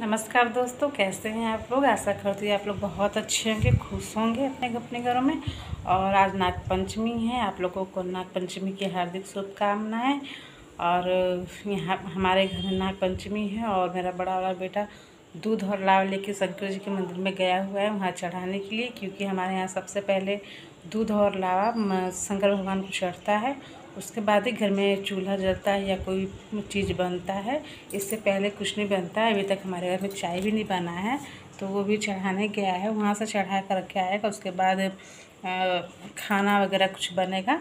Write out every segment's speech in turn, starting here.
नमस्कार दोस्तों, कैसे हैं आप लोग? आशा करती हूँ आप लोग बहुत अच्छे होंगे, खुश होंगे अपने अपने घरों में। और आज नाग पंचमी है, आप लोगों को नाग पंचमी की हार्दिक शुभकामनाएँ। और यहाँ हमारे घर में नाग पंचमी है और मेरा बड़ा वाला बेटा दूध और लाव लेके शंकर जी के मंदिर में गया हुआ है वहाँ चढ़ाने के लिए, क्योंकि हमारे यहाँ सबसे पहले दूध और लावा शंकर भगवान को चढ़ता है। उसके बाद ही घर में चूल्हा जलता है या कोई चीज़ बनता है, इससे पहले कुछ नहीं बनता है। अभी तक हमारे घर में चाय भी नहीं बना है तो वो भी चढ़ाने गया है। वहाँ से चढ़ा कर रखे आएगा, उसके बाद खाना वगैरह कुछ बनेगा।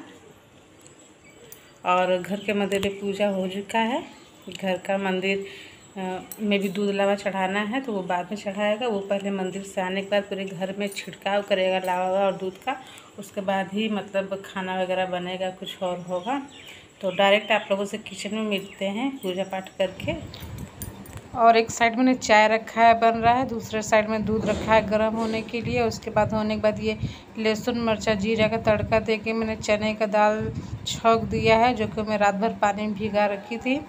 और घर के मंदिर में पूजा हो चुका है। घर का मंदिर में भी दूध लावा चढ़ाना है तो वो बाद में चढ़ाएगा। वो पहले मंदिर से आने के बाद पूरे घर में छिड़काव करेगा लावा और दूध का। उसके बाद ही मतलब खाना वगैरह बनेगा, कुछ और होगा। तो डायरेक्ट आप लोगों से किचन में मिलते हैं, पूजा पाठ करके। और एक साइड मैंने चाय रखा है, बन रहा है। दूसरे साइड में दूध रखा है गर्म होने के लिए। उसके बाद होने के बाद ये लहसुन, मिर्चा, जीरा का तड़का दे के मैंने चने का दाल छोंक दिया है, जो कि मैं रात भर पानी में भिगा रखी थी।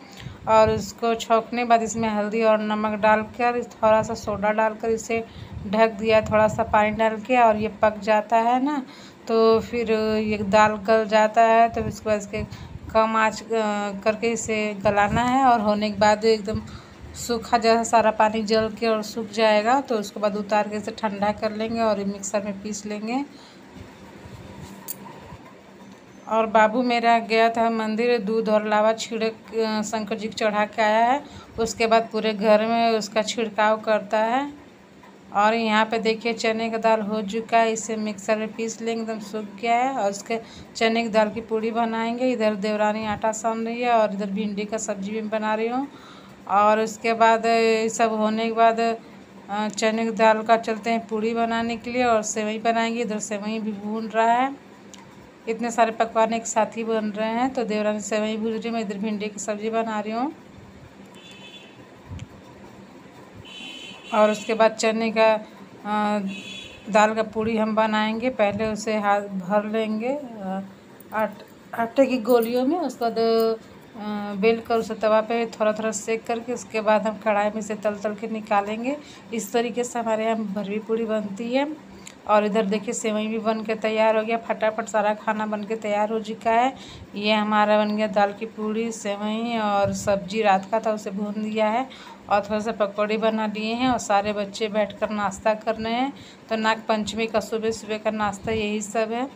और उसको छोंकने बाद इसमें हल्दी और नमक डालकर थोड़ा सा सोडा डालकर इसे ढक दिया, थोड़ा सा पानी डाल के और ये पक जाता है ना तो फिर ये दाल गल जाता है तो इसके बाद इसके कम आँच करके इसे गलाना है और होने के बाद एकदम सूखा जैसा सारा पानी जल के और सूख जाएगा तो उसके बाद उतार के इसे ठंडा कर लेंगे और मिक्सर में पीस लेंगे। और बाबू मेरा गया था मंदिर, दूध और लावा छिड़क शंकर जी को चढ़ा के आया है। उसके बाद पूरे घर में उसका छिड़काव करता है। और यहाँ पे देखिए, चने का दाल हो चुका है। इसे मिक्सर में पीस लेंगे, एकदम सूख गया है। और उसके चने की दाल की पूड़ी बनाएँगे। इधर देवरानी आटा सान रही है और इधर भिंडी का सब्ज़ी भी बना रही हूँ। और उसके बाद सब होने के बाद चने की दाल का चलते हैं पूड़ी बनाने के लिए और सेवई बनाएँगे। इधर सेवई भी भून रहा है। इतने सारे पकवान एक साथ ही बन रहे हैं तो देवरानी सेवई भून रही मैं इधर भिंडी की सब्ज़ी बना रही हूँ। और उसके बाद चने का दाल का पूड़ी हम बनाएँगे, पहले उसे हाथ भर लेंगे आट, आटे की गोलियों में, उसके बाद बेल कर उसे तवा पे थोड़ा थोड़ा सेक करके, उसके बाद हम कढ़ाई में से तल तल के निकालेंगे। इस तरीके से हमारे यहाँ भरवी पूड़ी बनती है। और इधर देखिए सेवई भी बन के तैयार हो गया। फटाफट सारा खाना बन के तैयार हो चुका है। ये हमारा बन गया दाल की पूड़ी, सेवई और सब्ज़ी। रात का था, उसे भून दिया है और थोड़ा सा पकौड़े बना लिए हैं और सारे बच्चे बैठकर नाश्ता कर रहे हैं। तो नाग पंचमी का सुबह सुबह का नाश्ता यही सब है।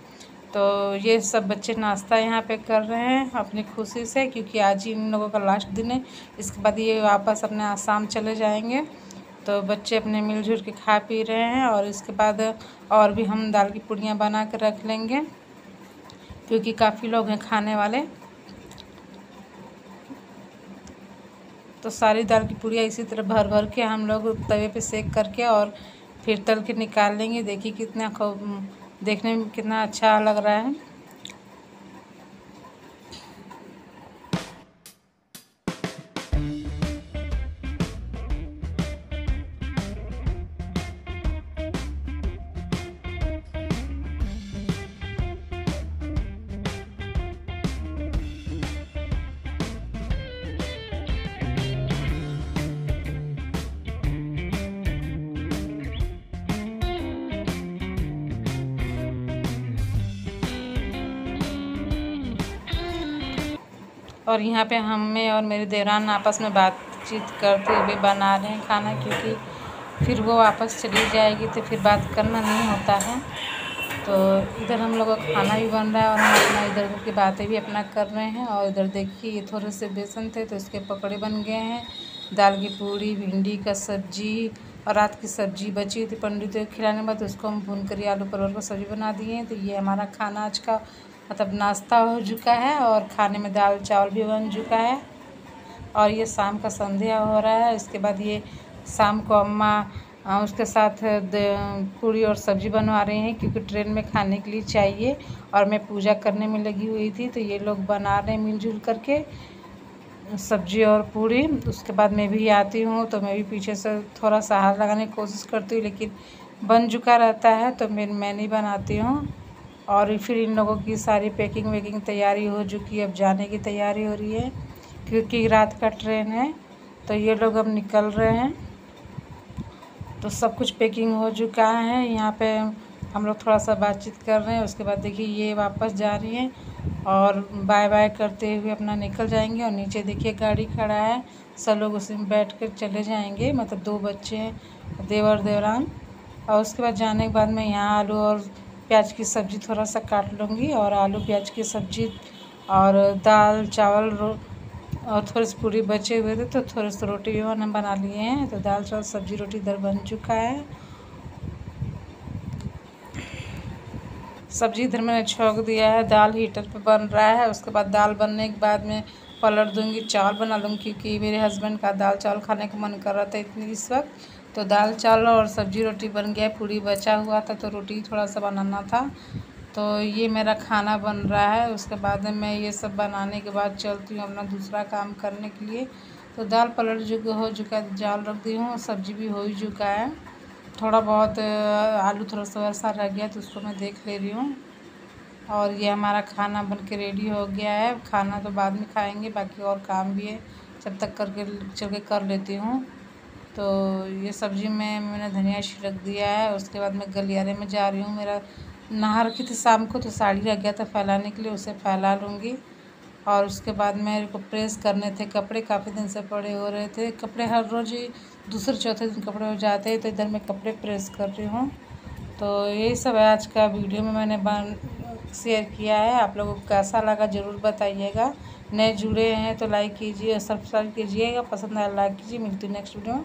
तो ये सब बच्चे नाश्ता यहाँ पे कर रहे हैं अपनी खुशी से, क्योंकि आज ही इन लोगों का लास्ट दिन है। इसके बाद ये वापस अपने आसाम चले जाएँगे। तो बच्चे अपने मिलजुल के खा पी रहे हैं और इसके बाद और भी हम दाल की पूड़ियाँ बना कर रख लेंगे, क्योंकि काफ़ी लोग हैं खाने वाले। तो सारी दाल की पूड़ियाँ इसी तरह भर भर के हम लोग तवे पे सेक करके और फिर तल के निकाल लेंगे। देखिए कितना देखने में कितना अच्छा लग रहा है। और यहाँ पे हमें और मेरी देवरान आपस में बातचीत करते हुए बना रहे हैं खाना, क्योंकि फिर वो वापस चली जाएगी तो फिर बात करना नहीं होता है। तो इधर हम लोग का खाना भी बन रहा है और हम अपना इधर की बातें भी अपना कर रहे हैं। और इधर देखिए, ये थोड़े से बेसन थे तो इसके पकौड़े बन गए हैं। दाल की पूड़ी, भिंडी का सब्ज़ी और रात की सब्ज़ी बची थी पंडित खिलाने के बाद उसको हम भून कर आलू परवल का सब्ज़ी बना दिए हैं। तो ये हमारा खाना आज का मतलब नाश्ता हो चुका है और खाने में दाल चावल भी बन चुका है। और ये शाम का संध्या हो रहा है, इसके बाद ये शाम को अम्मा उसके साथ पूड़ी और सब्ज़ी बनवा रही हैं, क्योंकि ट्रेन में खाने के लिए चाहिए और मैं पूजा करने में लगी हुई थी तो ये लोग बना रहे हैं मिलजुल करके सब्ज़ी और पूड़ी। उसके बाद मैं भी आती हूँ तो मैं भी पीछे से थोड़ा सा हाथ लगाने की कोशिश करती हूँ, लेकिन बन चुका रहता है तो मैं मैं नहीं बनाती हूँ। और फिर इन लोगों की सारी पैकिंग वैकिंग तैयारी हो चुकी है। अब जाने की तैयारी हो रही है, क्योंकि रात का ट्रेन है तो ये लोग अब निकल रहे हैं। तो सब कुछ पैकिंग हो चुका है। यहाँ पे हम लोग थोड़ा सा बातचीत कर रहे हैं, उसके बाद देखिए ये वापस जा रही हैं और बाय बाय करते हुए अपना निकल जाएँगे और नीचे देखिए गाड़ी खड़ा है। सब लोग उसमें बैठ कर चले जाएँगे मतलब दो बच्चे हैं, देवर देवरान। और उसके बाद जाने के बाद मैं यहाँ आलू और प्याज की सब्ज़ी थोड़ा सा काट लूँगी और आलू, प्याज की सब्ज़ी और दाल, चावल रो, और थोड़ी सी पूरी बचे हुए थे तो थोड़े से रोटी भी मैंने बना लिए हैं। तो दाल, चावल, सब्ज़ी, रोटी इधर बन चुका है। सब्ज़ी इधर मैंने छोंक दिया है, दाल हीटर पे बन रहा है। उसके बाद दाल बनने के बाद में पलट दूँगी, चावल बना लूँगी, क्योंकि मेरे हस्बैंड का दाल, चावल खाने का मन कर रहा था इतनी इस वक्त। तो दाल चावल और सब्ज़ी रोटी बन गया, पूरी बचा हुआ था तो रोटी थोड़ा सा बनाना था। तो ये मेरा खाना बन रहा है, उसके बाद मैं ये सब बनाने के बाद चलती हूँ अपना दूसरा काम करने के लिए। तो दाल पलट जो हो चुका है जाल रख दी हूँ, सब्ज़ी भी हो ही चुका है। थोड़ा बहुत आलू थोड़ा सा वैसा रह गया तो उसको मैं देख ले रही हूँ। और ये हमारा खाना बन के रेडी हो गया है। खाना तो बाद में खाएँगे, बाकी और काम भी है। जब तक करके, चल के कर लेती हूँ। तो ये सब्ज़ी में मैंने धनिया छिड़क दिया है, उसके बाद मैं गलियारे में जा रही हूँ। मेरा नहा रखी थी, शाम को तो साड़ी रह गया था फैलाने के लिए, उसे फैला लूँगी। और उसके बाद मेरे को प्रेस करने थे कपड़े, काफ़ी दिन से पड़े हो रहे थे। कपड़े हर रोज़ ही, दूसरे चौथे दिन कपड़े हो जाते हैं तो इधर मैं कपड़े प्रेस कर रही हूँ। तो यही सब है आज का वीडियो में मैंने बन, शेयर किया है। आप लोगों को कैसा लगा ज़रूर बताइएगा। नए जुड़े हैं तो लाइक कीजिए, सब्सक्राइब कीजिएगा, पसंद आया लाइक कीजिए। मिलती नेक्स्ट वीडियो में।